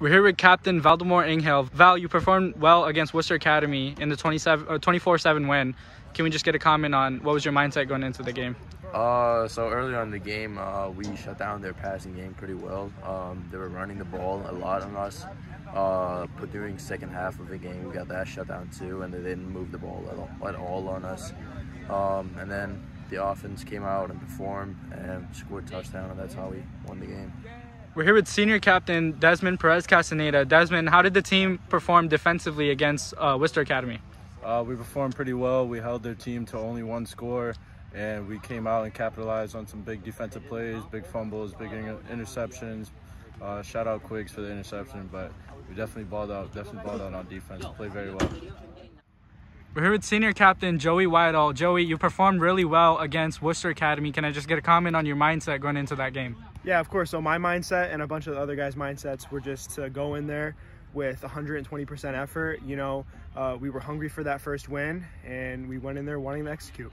We're here with Captain Valdemar Inghale. Val, you performed well against Worcester Academy in the 24-7 win. Can we just get a comment on what was your mindset going into the game? Uh, so earlier in the game, uh, we shut down their passing game pretty well. Um, they were running the ball a lot on us. Uh, but during second half of the game, we got that shut down too, and they didn't move the ball at all, at all on us. Um, and then the offense came out and performed and scored a touchdown, and that's how we won the game. We're here with senior captain Desmond Perez Castaneda. Desmond, how did the team perform defensively against uh, Worcester Academy? Uh, we performed pretty well. We held their team to only one score, and we came out and capitalized on some big defensive plays, big fumbles, big interceptions. Uh, shout out Quiggs for the interception, but we definitely balled out, definitely balled out on defense. Played very well. We're here with senior captain Joey Whitehall. Joey, you performed really well against Worcester Academy. Can I just get a comment on your mindset going into that game? Yeah, of course. So my mindset and a bunch of the other guys' mindsets were just to go in there with 120% effort. You know, uh, we were hungry for that first win, and we went in there wanting to execute.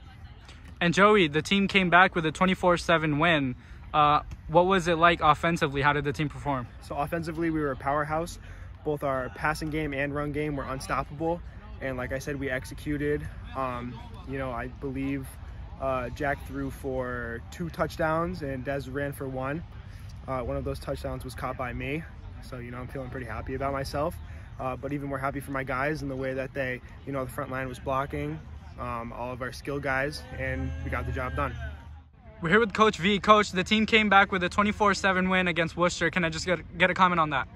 And Joey, the team came back with a 24-7 win. Uh, what was it like offensively? How did the team perform? So offensively, we were a powerhouse. Both our passing game and run game were unstoppable and like I said, we executed. Um, you know, I believe uh, Jack threw for two touchdowns and Dez ran for one. Uh, one of those touchdowns was caught by me, so you know I'm feeling pretty happy about myself. Uh, but even more happy for my guys and the way that they, you know, the front line was blocking, um, all of our skill guys, and we got the job done. We're here with Coach V. Coach, the team came back with a 24-7 win against Worcester. Can I just get, get a comment on that?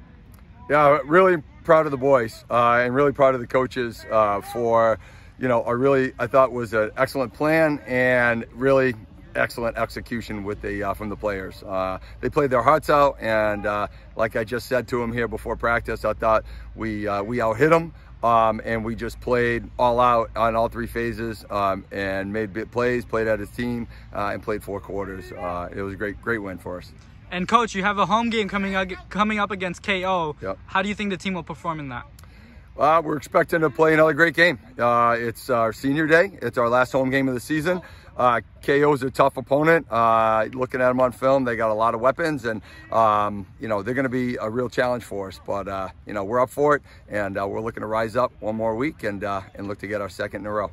Yeah, really proud of the boys uh, and really proud of the coaches uh, for, you know, a really, I thought was an excellent plan and really excellent execution with the uh, from the players. Uh, they played their hearts out, and uh, like I just said to them here before practice, I thought we uh, we out hit them. Um, and we just played all out on all three phases um, and made big plays, played at his team, and played four quarters. it was a great, great win for us. And coach, you have a home game coming up, coming up against KO. Yep. How do you think the team will perform in that? Uh, we're expecting to play another great game. Uh, it's our senior day. It's our last home game of the season. Uh, KO is a tough opponent. Uh, looking at them on film, they got a lot of weapons, and um, you know they're going to be a real challenge for us. But uh, you know we're up for it, and uh, we're looking to rise up one more week and and look to get our second in a row.